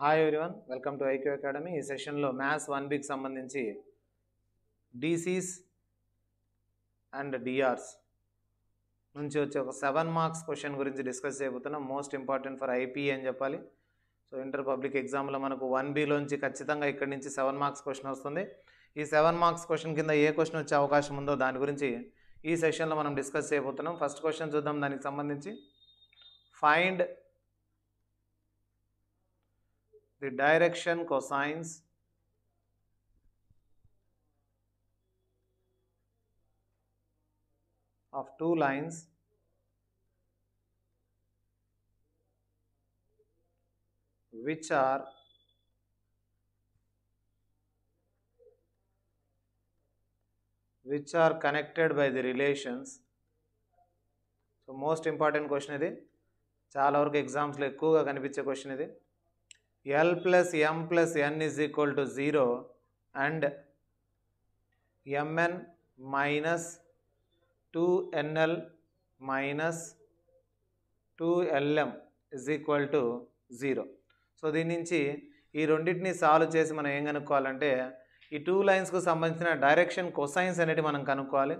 Hi everyone welcome to IQ academy ఈ సెషన్లో maths one బికి సంబంధించి డీసీస్ అండ్ డిఆర్స్ నుంచి వచ్చే ఒక సెవెన్ మార్క్స్ క్వశ్చన్ గురించి డిస్కస్ చేయబోతున్నాం. మోస్ట్ ఇంపార్టెంట్ ఫర్ ఐపీ అని చెప్పాలి. సో ఇంటర్ పబ్లిక్ ఎగ్జామ్లో మనకు వన్ బిలోంచి ఖచ్చితంగా ఇక్కడి నుంచి సెవెన్ మార్క్స్ క్వశ్చన్ వస్తుంది. ఈ సెవెన్ మార్క్స్ క్వశ్చన్ కింద ఏ క్వశ్చన్ వచ్చే అవకాశం ఉందో దాని గురించి ఈ సెషన్లో మనం డిస్కస్ చేయబోతున్నాం. ఫస్ట్ క్వశ్చన్ చూద్దాం. దానికి సంబంధించి find the direction cosines of two lines which are which are connected by the relations so most important question ఇది చాలా వరకు ఎగ్జామ్స్లో ఎక్కువగా కనిపించే క్వశ్చన్ ఇది L plus M plus N is equal to zero and MN minus two NL minus two LM is equal to zero so దీని నుంచి ఈ రెండింటిని సాల్వ్ చేసి మనం ఏం కనుక్కోవాలంటే ఈ టూ లైన్స్కు సంబంధించిన డైరెక్షన్ కొసైన్స్ అనేవి మనం కనుక్కోవాలి.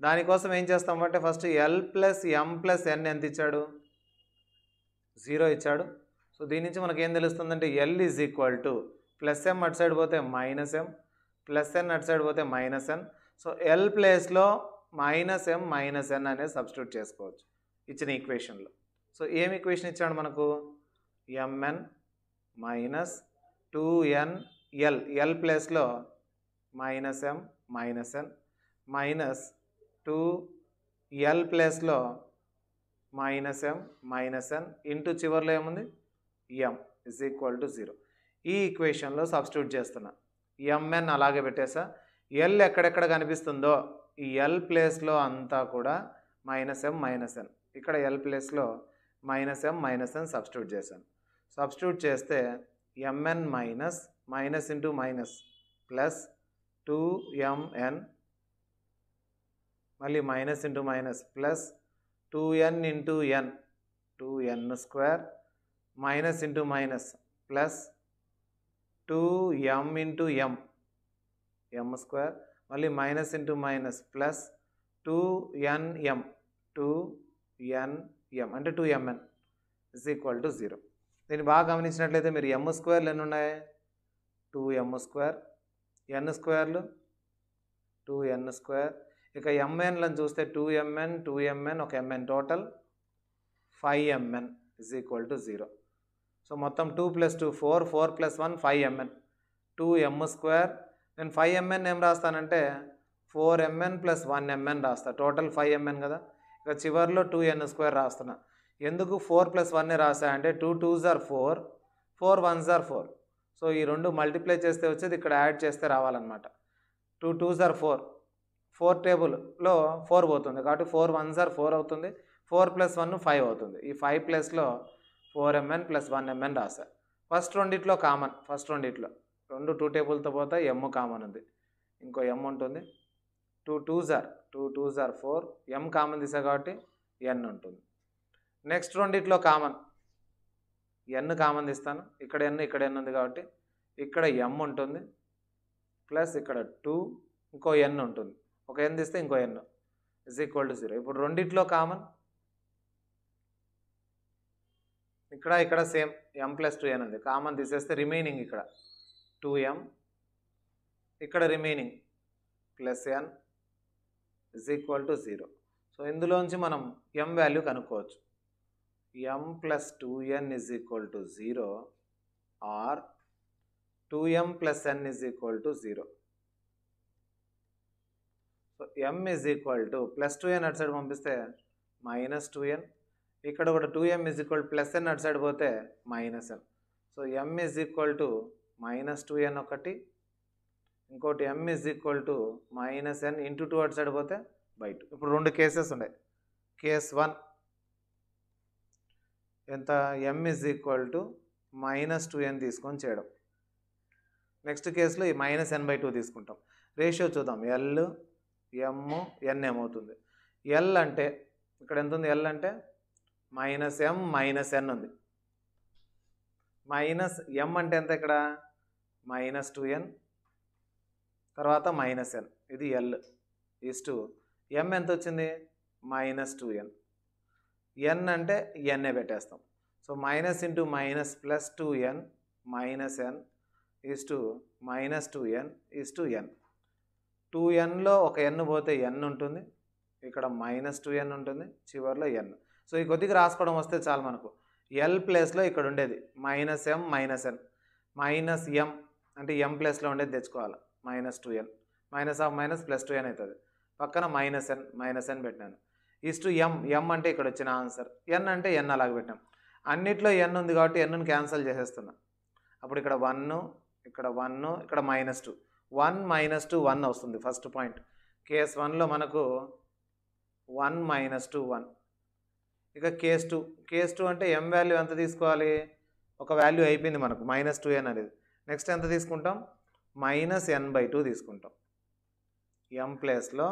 దానికోసం ఏం చేస్తామంటే first L plus M plus N ఎంత ఇచ్చాడు? జీరో ఇచ్చాడు. సో దీని నుంచి మనకి ఏం తెలుస్తుందంటే L is equal to plus M అటు సైడ్ పోతే మైనస్ ఎం ప్లస్ ఎన్ అటు సైడ్ పోతే మైనస్ ఎన్ సో ఎల్ ప్లేస్లో మైనస్ ఎం మైనస్ ఎన్ అనేది సబ్స్టిట్యూట్ చేసుకోవచ్చు ఇచ్చిన ఈక్వేషన్లో సో ఏం ఈక్వేషన్ ఇచ్చాడు మనకు? MN minus two N L L ప్లేస్లో minus M minus N minus two L ప్లేస్లో minus M minus N into చివరిలో ఏముంది? M is equal to zero ఈ ఈక్వేషన్లో సబ్స్టిట్యూట్ చేస్తున్నా. ఎంఎన్ అలాగే పెట్టేసా. ఎల్ ఎక్కడెక్కడ కనిపిస్తుందో ఈ ఎల్ ప్లేస్లో అంతా కూడా మైనస్ ఎం మైనస్ ఎన్ ఇక్కడ ఎల్ ప్లేస్లో minus M minus N substitute చేశాను. సబ్స్టిట్యూట్ చేస్తే MN minus minus into minus plus two MN మళ్ళీ minus into minus plus two N into N two N square minus into minus plus two M into M M square మళ్ళీ minus into minus plus two N M two N M అంటే two MN is equal to zero దీన్ని బాగా గమనించినట్లయితే మీరు M స్క్వేర్లు ఎన్ని ఉన్నాయి? Two M square N స్క్వేర్లు టూ ఎన్ స్క్వేర్ ఇక ఎంఎన్లను చూస్తే టూ ఎంఎన్ టూ ఎంఎన్ ఒక MN total five MN is equal to zero so మొత్తం two plus two four four plus one five MN two M square నేను five MN ఏం రాస్తానంటే four MN plus one MN రాస్తా. Total five MN కదా. ఇక చివరిలో two ఎన్ square రాస్తున్నా. ఎందుకు four plus one రాసా అంటే two twos are four four ones are four so ఈ రెండు మల్టిప్లై చేస్తే వచ్చేది ఇక్కడ యాడ్ చేస్తే రావాలన్నమాట. Two twos are four four టేబుల్లో ఫోర్ పోతుంది. కాబట్టి ఫోర్ వన్స్ ఆర్ ఫోర్ అవుతుంది. ఫోర్ ప్లస్ వన్ ఫైవ్ అవుతుంది. ఈ ఫైవ్ ప్లస్లో four MN plus one MN రాసా ఫస్ట్ రెండిట్లో కామన్ ఫస్ట్ రెండిట్లో. రెండు టూ టేబుల్తో పోతే ఎమ్ కామన్ ఉంది. ఇంకో ఎమ్ ఉంటుంది. టూ టూ జార్ two two jar four M common తీసా కాబట్టి ఎన్ ఉంటుంది. నెక్స్ట్ రెండిట్లో కామన్. ఎన్ కామన్ తీస్తాను. ఇక్కడ ఎన్ ఇక్కడ ఎన్ ఉంది కాబట్టి ఇక్కడ ఎమ్ ఉంటుంది. ప్లస్ ఇక్కడ టూ ఇంకో ఎన్ ఉంటుంది. ఒక ఎన్ తీస్తే ఇంకో N. Is equal to zero. ఇప్పుడు రెండిట్లో కామన్ ఇక్కడ ఇక్కడ same M plus two N ఉంది. కామన్ తీసేస్తే రిమైనింగ్ ఇక్కడ. టూ ఎం ఇక్కడ remaining plus N is equal to zero so ఇందులోంచి మనం ఎం వాల్యూ కనుక్కోవచ్చు. M plus two N is equal to zero or two M plus N is equal to zero so M is equal to plus two N అటు side పంపిస్తే minus two ఎన్ ఇక్కడ కూడా two M is equal plus N అటు side పోతే minus N so M is equal to minus two N ఒకటి. ఇంకోటి M is equal to minus N into two అటు side పోతే బై టూ ఇప్పుడు రెండు కేసెస్ ఉన్నాయి కేస్ వన్ ఎంత? M is equal to minus two N తీసుకొని చేయడం. నెక్స్ట్ కేసులో ఈ మైనస్ ఎన్ బై టూ తీసుకుంటాం. రేషియో చూద్దాం. ఎల్ ఎమ్ ఎన్ ఏమవుతుంది? ఎల్ అంటే ఇక్కడ ఎంత ఉంది? ఎల్ అంటే మైనస్ ఎం మైనస్ ఎన్ ఉంది. మైనస్ ఎం అంటే ఎంత ఇక్కడ? Minus two N. తర్వాత మైనస్ ఎన్. ఇది ఎల్. Is to. ఎం ఎంత వచ్చింది? మైనస్ టూ ఎన్. ఎన్ అంటే ఎన్ఏ పెట్టేస్తాం. So minus into minus plus two N minus N is to. Minus two N is to N. Two ఎన్లో ఒక ఎన్ పోతే ఎన్ ఉంటుంది. ఇక్కడ మైనస్ టూ ఎన్ ఉంటుంది. చివరిలో ఎన్. సో ఈ కొద్దిగా రాసుకోవడం వస్తే చాలు మనకు. ఎల్ ప్లేస్లో ఇక్కడ ఉండేది. Minus M minus N minus M అంటే ఎం ప్లేస్లో ఉండేది తెచ్చుకోవాలి. Minus two N minus of minus plus two N అవుతుంది పక్కన మైనస్ ఎన్ మైనస్ ఎన్ పెట్టినాను. ఈస్ టు ఎం ఎం అంటే ఇక్కడ వచ్చిన ఆన్సర్ ఎన్ అంటే ఎన్ అలాగ పెట్టాం అన్నిట్లో ఎన్ ఉంది కాబట్టి ఎన్ను క్యాన్సిల్ చేసేస్తున్నా. అప్పుడు ఇక్కడ వన్ ఇక్కడ వన్ ఇక్కడ minus two one minus two one వస్తుంది. ఫస్ట్ పాయింట్ కేస్ వన్లో మనకు వన్ మైనస్ టూ వన్ ఇక కేస్ టూ కేస్ టూ అంటే ఎం వాల్యూ ఎంత తీసుకోవాలి? ఒక వాల్యూ అయిపోయింది మనకు మైనస్ టూ ఎన్ అనేది. నెక్స్ట్ ఎంత తీసుకుంటాం? మైనస్ ఎన్ బై టూ తీసుకుంటాం. ఎం ప్లేస్లో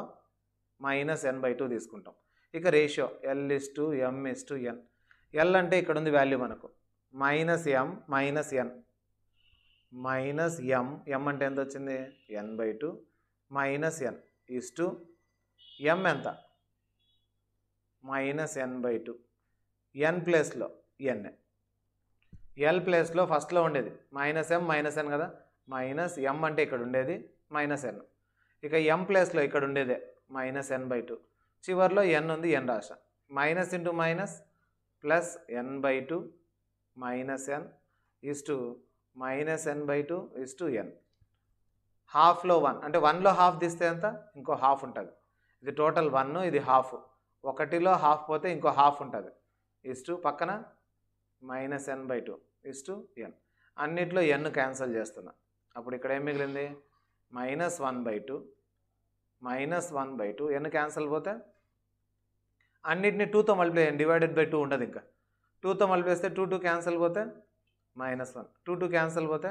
మైనస్ ఎన్ బై టూ తీసుకుంటాం. ఇక ratio L is to M is to N L అంటే ఇక్కడ ఉంది వాల్యూ మనకు. Minus M minus N minus M M అంటే ఎంత వచ్చింది? N by two minus N is to M ఎంత? Minus N by two N ప్లేస్లో ఎన్ ఎల్ ప్లేస్లో ఫస్ట్లో ఉండేది. మైనస్ ఎం మైనస్ ఎన్ కదా? మైనస్ ఎం అంటే ఇక్కడ ఉండేది మైనస్ ఎన్ ఇక ఎం ప్లేస్లో ఇక్కడ ఉండేదే మైనస్ ఎన్ బై టూ చివరిలో ఎన్ ఉంది ఎన్ రాశా. Minus into minus plus N by two minus N is to minus N by two is to N హాఫ్లో వన్ అంటే వన్లో హాఫ్ తీస్తే ఎంత? ఇంకో హాఫ్ ఉంటుంది. ఇది టోటల్ వన్ ఇది హాఫ్ ఒకటిలో హాఫ్ పోతే ఇంకో హాఫ్ ఉంటుంది. ఈస్ టు పక్కన minus N by two is to N అన్నిట్లో ఎన్ క్యాన్సిల్ చేస్తున్నా. అప్పుడు ఇక్కడ ఏం మిగిలింది? Minus one by two minus one by two N cancel పోతే అన్నిటిని టూతో మల్టిప్లై చేయండి. డివైడెడ్ బై టూ ఉండదు ఇంకా. టూతో మల్టిప్లై చేస్తే టూ టూ క్యాన్సిల్ పోతే minus one two two cancel పోతే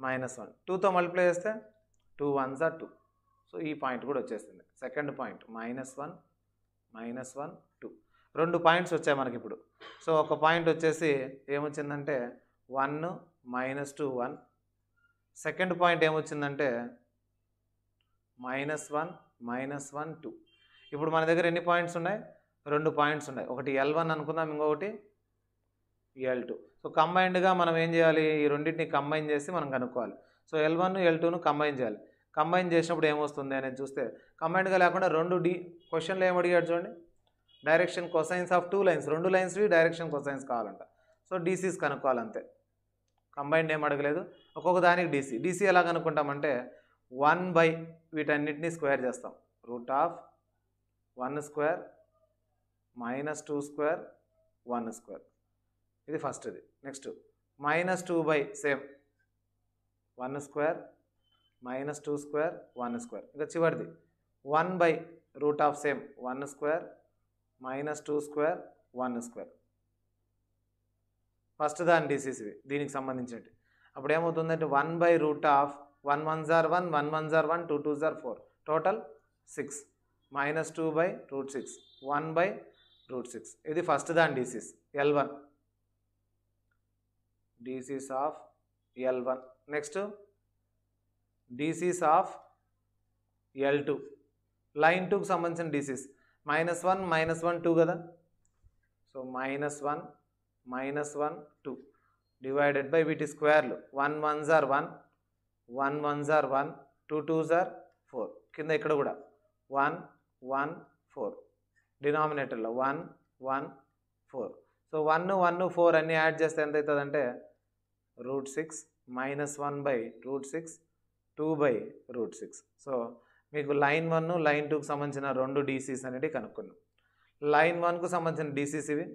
మైనస్ వన్ టూతో మల్టిప్లై చేస్తే two ones or two so ఈ పాయింట్ కూడా వచ్చేసింది. Second point minus one minus one two. రెండు పాయింట్స్ వచ్చాయి మనకి ఇప్పుడు సో ఒక పాయింట్ వచ్చేసి ఏమొచ్చిందంటే one minus two one. Second point ఏమొచ్చిందంటే minus one minus one two. ఇప్పుడు మన దగ్గర ఎన్ని పాయింట్స్ ఉన్నాయి? రెండు పాయింట్స్ ఉన్నాయి. ఒకటి ఎల్ వన్ అనుకుందాం ఇంకొకటి ఎల్ టూ సో కంబైన్డ్గా మనం ఏం చేయాలి? ఈ రెండింటిని కంబైన్ చేసి మనం కనుక్కోవాలి. సో ఎల్ వన్ ఎల్ టూను కంబైన్ చేయాలి. కంబైన్ చేసినప్పుడు ఏమొస్తుంది అనేది చూస్తే కంబైన్గా లేకుండా రెండు డి క్వశ్చన్లు ఏం అడిగాడు చూడండి. Direction cosines of two lines రెండు లైన్స్వి డైరెక్షన్ కొసైన్స్ కావాలంట. సో డీసీస్ కనుక్కోవాలంతే. కంబైన్డ్ ఏం అడగలేదు. ఒక్కొక్క దానికి డీసీ డీసీ ఎలా కనుక్కుంటామంటే వన్ బై వీటన్నిటిని స్క్వేర్ చేస్తాం. Root of one square minus two square one square. ఇది ఫస్ట్ది. Next minus two by same one square minus two square one square ఇంకా చివరిది. One by root of same one square minus two square one square first దాని డిసీస్వి దీనికి సంబంధించినట్టు. అప్పుడు ఏమవుతుందంటే one by root of one one jar one one one jar one two two jar four total six minus two by root six one by root six ఇది first దాని DCs L one DCs of L one next DCs of L two line టూకి సంబంధించిన DCs minus one minus one two కదా? So minus one minus one two divided by వీటి స్క్వేర్లు one one are one one one jar one two two jar four కింద ఇక్కడ కూడా. One one four డినామినేటర్లో one one four so one one four అన్నీ add చేస్తే ఎంత అవుతుందంటే root six minus one by root six two by root six. So మీకు line one line టూకి సంబంధించిన రెండు డీసీస్ అనేవి కనుక్కున్నాం. లైన్ వన్కు సంబంధించిన డీసీస్ ఇవి.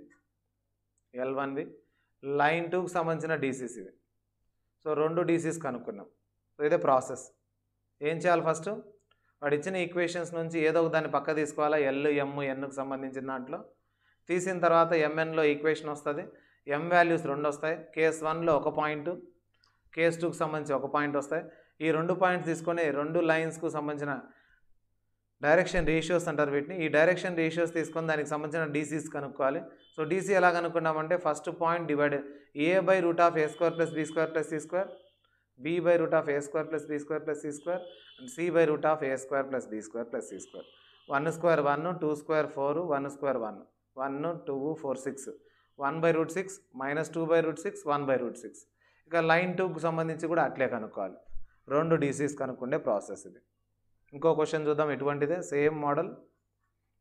ఎల్ వన్వి. లైన్ టూకి సంబంధించిన డీసీస్ ఇవి. సో రెండు డీసీస్ కనుక్కున్నాం. ఇదే ప్రాసెస్. ఏం చేయాలి ఫస్ట్? వాడు ఇచ్చిన ఈక్వేషన్స్ నుంచి ఏదో ఒక దాన్ని పక్క తీసుకోవాలా? ఎల్ ఎమ్ ఎన్కు సంబంధించిన దాంట్లో. తీసిన తర్వాత ఎంఎన్లో ఈక్వేషన్ వస్తుంది. ఎం వాల్యూస్ రెండు వస్తాయి. కేస్ వన్లో ఒక పాయింట్. కేస్ టూకి సంబంధించి ఒక పాయింట్ వస్తాయి. ఈ రెండు పాయింట్స్ తీసుకొని రెండు లైన్స్కు సంబంధించిన డైరెక్షన్ రేషియోస్ అంటారు వీటిని. ఈ డైరెక్షన్ రేషియోస్ తీసుకొని దానికి సంబంధించిన డీసీస్ కనుక్కోవాలి. సో డీసీ ఎలా కనుక్కున్నామంటే first point divide A by root of A square plus B square plus C square B by root of A square plus B square plus C square and C by root of A square plus B square plus C square one square one two square four one square one one two four six one by root six minus two by root six one by root six ఇక line టూకు సంబంధించి కూడా అట్లే కనుక్కోవాలి. రెండు DCs కనుక్కుండే process ఇది. ఇంకో question చూద్దాం ఎటువంటిదే సేమ్ మోడల్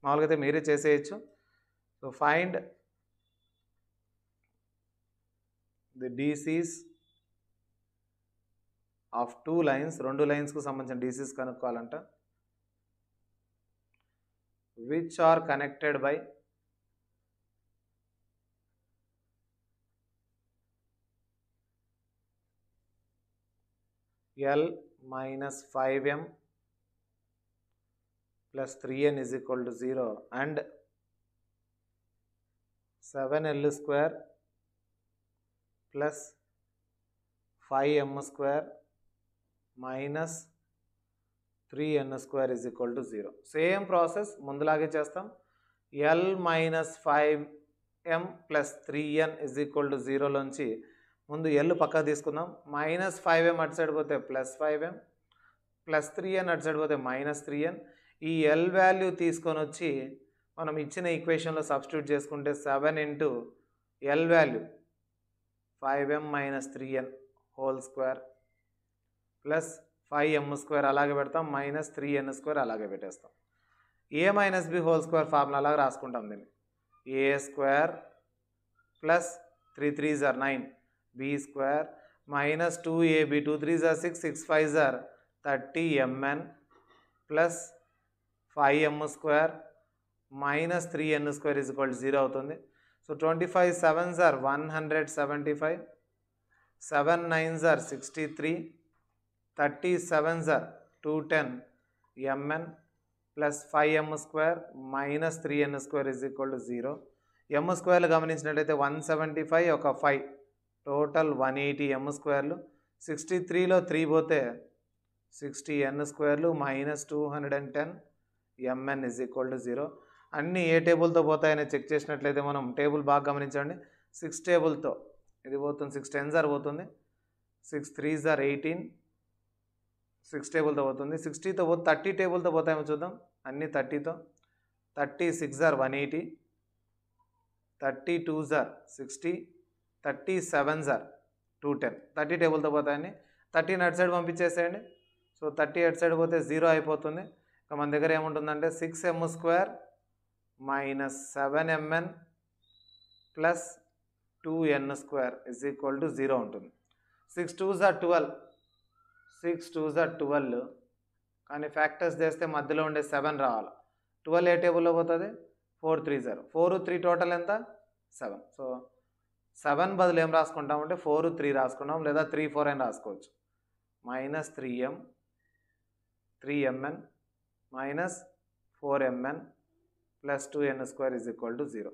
మామూలుగా అయితే మీరే చేసేయచ్చు. So find the DCs of two lines రెండు లైన్స్కు సంబంధించిన DCs కనుక్కోవాలంట. Which are connected by L minus five M plus three N is equal to zero and seven L square plus five M square minus three N square is equal to zero same process ముందులాగే చేస్తాం. L minus five M plus three N is equal to జీరోలోంచి ముందు L పక్క తీసుకుందాం. Minus five ఎం అటు side పోతే plus five M plus three N అటు side పోతే minus three ఎన్ ఈ L value తీసుకొని వచ్చి మనం ఇచ్చిన ఈక్వేషన్లో సబ్స్టిట్యూట్ చేసుకుంటే seven into L value five M minus three N whole square plus five M square అలాగే పెడతాం. మైనస్ త్రీ ఎన్ స్క్వేర్ అలాగే పెట్టేస్తాం. A minus B whole square formula అలాగే రాసుకుంటాం దీన్ని. A square plus three three are nine B square minus two AB two three are six six five are thirty MN plus five M square minus three N square is equal zero అవుతుంది. So twenty five sevens are one hundred seventy five seven nines are sixty three thirty sevens are two ten MN plus five M square minus three N square is equal to zero M స్క్వేర్లు గమనించినట్లయితే one seventy five ఒక five total one eighty M స్క్వేర్లు. Sixty త్రీలో three పోతే sixty N స్క్వేర్లు minus two hundred and ten MN is equal to zero. అన్నీ ఏ టేబుల్తో పోతాయని check చేసినట్లయితే మనం table బాగా గమనించండి. సిక్స్ టేబుల్తో ఇది పోతుంది సిక్స్ టెన్ జార్ పోతుంది six three are eighteen six టేబుల్తో పోతుంది. సిక్స్టీతో పోతే థర్టీ టేబుల్తో పోతాయేమో చూద్దాం. అన్నీ థర్టీతో. Thirty six are one eighty thirty two are sixty thirty seven are two ten. Thirty టేబుల్తో పోతాయండి. థర్టీన్ అటు సైడ్ పంపించేసేయండి. సో థర్టీ అటు సైడ్ పోతే జీరో అయిపోతుంది. ఇక మన దగ్గర ఏముంటుందంటే six M square minus seven MN plus two N square is equal to zero ఉంటుంది. సిక్స్ టూ జా twelve. Six two are twelve. కానీ ఫ్యాక్టర్స్ చేస్తే మధ్యలో ఉండే సెవెన్ రావాలి. ట్వెల్వ్ ఏ టేబుల్లో పోతుంది? Four three zero. Four three total ఎంత? సెవెన్. సో సెవెన్ బదులు ఏం రాసుకుంటామంటే ఫోర్ త్రీ రాసుకుంటాం లేదా త్రీ ఫోర్ అని రాసుకోవచ్చు. Minus three M three MN minus four MN plus two N square is equal to zero.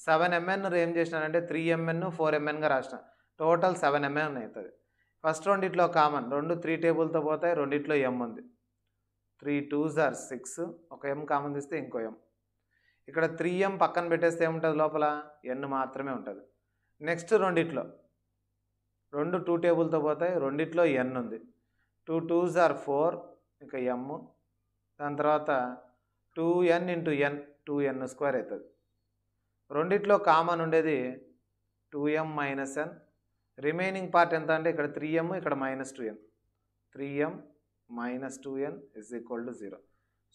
Seven MN ఏం చేసినానంటే three MN four ఎంఎన్గా రాసిన. టోటల్ సెవెన్ ఎంఎన్ అవుతుంది. ఫస్ట్ రెండిట్లో కామన్ రెండు త్రీ టేబుల్తో పోతాయి రెండిట్లో ఎం ఉంది. త్రీ టూ ఆర్ సిక్స్ ఒక ఎం కామన్ తీస్తే ఇంకో ఎం. ఇక్కడ త్రీ ఎం పక్కన పెట్టేస్తే ఏముంటుంది లోపల? ఎన్ మాత్రమే ఉంటుంది. నెక్స్ట్ రెండిట్లో. రెండు టూ టేబుల్తో పోతాయి రెండిట్లో ఎన్ ఉంది. టూ టూస్ ఆర్ ఫోర్ ఇంకా ఎమ్ దాని తర్వాత two N into N two N square అవుతుంది. రెండిట్లో కామన్ ఉండేది two M minus N remaining part ఎంత అంటే ఇక్కడ త్రీ ఎమ్ ఇక్కడ minus two N three M minus two N is equal to zero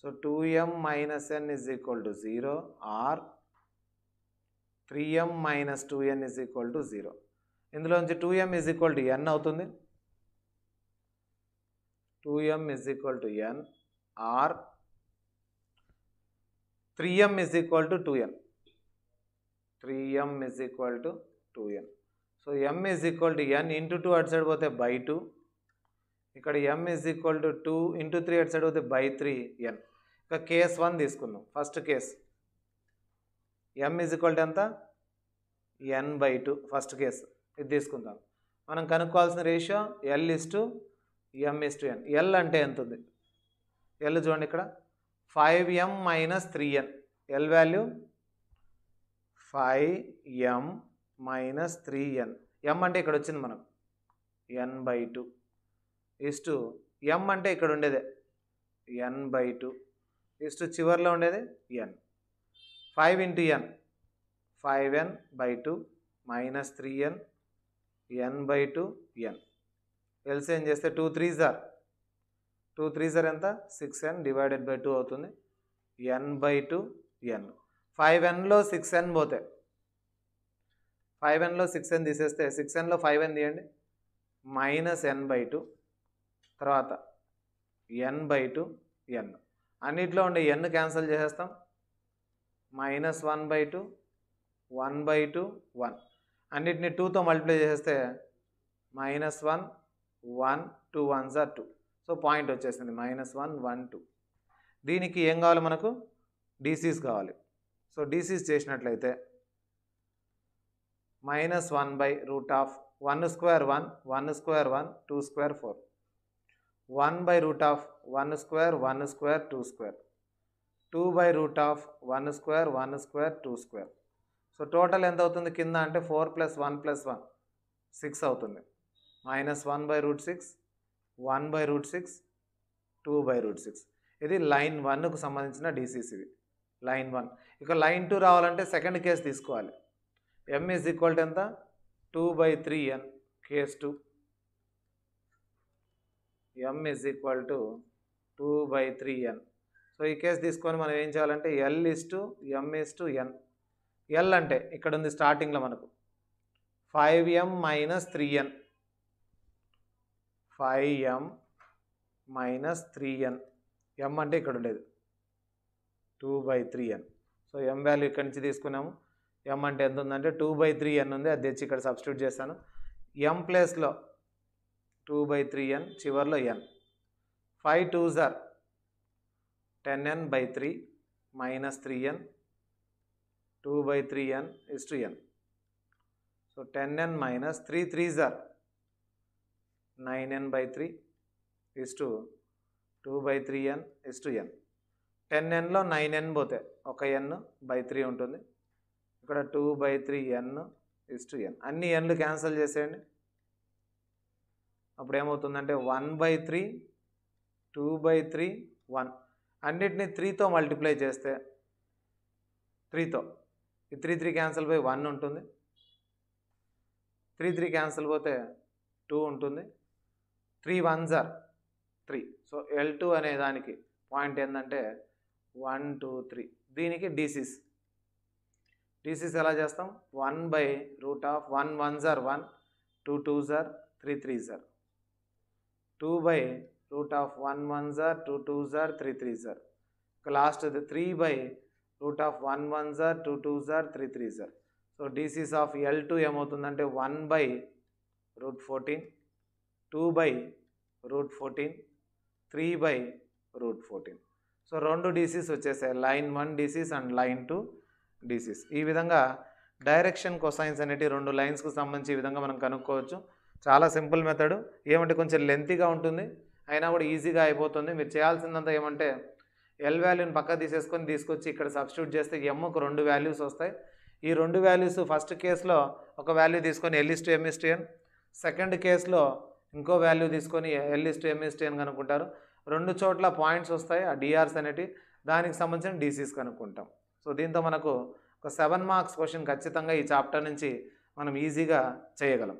so two M minus N is equal to zero or three M minus two N is equal to zero ఇందులోంచి two M is equal to N అవుతుంది. Two M is equal to N or three M is equal to two N three M is equal to two N so M is equal to N into two అటు side పోతే by two ఇక్కడ M is equal to two into three అటు side పోతే by three N ఇక case one తీసుకుందాం. First case M is equal to ఎంత? N by two first case ఇది తీసుకుందాం. మనం కనుక్కోవాల్సిన ratio L is to M is to N L అంటే ఎంత ఉంది ఎల్ చూడండి ఇక్కడ. Five M minus three N L value five M minus three N M అంటే ఇక్కడ వచ్చింది మనకు N by two is to M అంటే ఇక్కడ ఉండేదే. N by two is to చివరిలో ఉండేది? N five into N. Five N by two minus three N. N by two N. LCM చేస్తే two three are two three are ఎంత? Six N divided by two అవుతుంది. N by two N. Five ఎన్లో six N పోతే. Five ఎన్లో six ఎన్ తీసేస్తే six ఎన్లో five N తీయండి. Minus N by two. తర్వాత N by two N. అన్నిట్లో ఉండే N cancel చేసేస్తాం. Minus one by two one by two one అన్నిటిని టూతో మల్టిప్లై చేసేస్తే minus one one two one are two so point వచ్చేసింది. Minus one one two దీనికి ఏం కావాలి మనకు? డీసీస్ కావాలి. సో డీసీస్ చేసినట్లయితే minus one by root of one square one one square one two square four one by root of one square one square two square two by root of one square one square two square. So total ఎంత అవుతుంది కింద అంటే four plus one plus one six అవుతుంది. Minus one by root six one by root six two by root six. ఇది line వన్కు సంబంధించిన DCs line one. ఇక line two రావాలంటే సెకండ్ కేస్ తీసుకోవాలి. ఎం ఈజ్ ఈక్వల్ టు ఎంత? Two by three N case two. M is equal to two by three N so ఈ case తీసుకొని మనం ఏం చేయాలంటే L is to M is to N L అంటే ఇక్కడ ఉంది స్టార్టింగ్లో మనకు. Five M minus three N five M minus three N M అంటే ఇక్కడ ఉండేది. Two by three N so M value ఇక్కడి నుంచి తీసుకున్నాము. ఎం అంటే ఎంత ఉందంటే టూ బై త్రీ ఎన్ ఉంది. అది తెచ్చి ఇక్కడ సబ్స్టిట్యూట్ చేస్తాను ఎం ప్లేస్లో టూ బై త్రీ ఎన్ చివర్లో N five two are ten N by three minus three N two by three N is to N so ten N minus three three are nine N by three is to two by three N is to N ten ఎన్లో nine ఎన్ పోతే ఒక ఎన్ by three ఉంటుంది. ఇక్కడ two by three N is to N అన్ని ఎన్లు cancel చేసేయండి. అప్పుడు ఏమవుతుందంటే one by three two by three one అన్నిటిని త్రీతో మల్టిప్లై చేస్తే త్రీతో. ఈ త్రీ త్రీ క్యాన్సిల్ పోయి వన్ ఉంటుంది. త్రీ త్రీ క్యాన్సిల్ పోతే టూ ఉంటుంది. Three one jar three. So L two అనే దానికి పాయింట్ ఏంటంటే వన్ టూ త్రీ. దీనికి డీసీస్. డీసీస్ ఎలా చేస్తాం? One by root of one one jar one two two jar three three jar two by root of one one jar two two jar three three jar. Last three by root of one one jar two two jar three three jar. So DCs of L two ఏమవుతుందంటే one by root fourteen two by root fourteen three by root fourteen. So రెండు DCs వచ్చేసాయి. Line one DCs and line two DCs ఈ విధంగా direction cosines అనేటి రెండు లైన్స్కు సంబంధించి ఈ విధంగా మనం కనుక్కోవచ్చు. చాలా సింపుల్ మెథడ్. ఏమంటే కొంచెం లెంతీగా ఉంటుంది. అయినా కూడా ఈజీగా అయిపోతుంది. మీరు చేయాల్సిందంతా ఏమంటే ఎల్ వాల్యూని పక్క తీసేసుకొని తీసుకొచ్చి ఇక్కడ సబ్స్టిట్యూట్ చేస్తే ఎమ్కు రెండు వాల్యూస్ వస్తాయి. ఈ రెండు వాల్యూస్ ఫస్ట్ కేసులో ఒక వాల్యూ తీసుకొని L is to M N second కేసులో ఇంకో వాల్యూ తీసుకొని L is to M N కనుక్కుంటారు. రెండు చోట్ల పాయింట్స్ వస్తాయి ఆ డిఆర్స్ అనేటి దానికి సంబంధించిన డీసీస్ కనుక్కుంటాం. సో దీంతో మనకు ఒక సెవెన్ మార్క్స్ క్వశ్చన్ ఖచ్చితంగా ఈ చాప్టర్ నుంచి మనం ఈజీగా చేయగలం.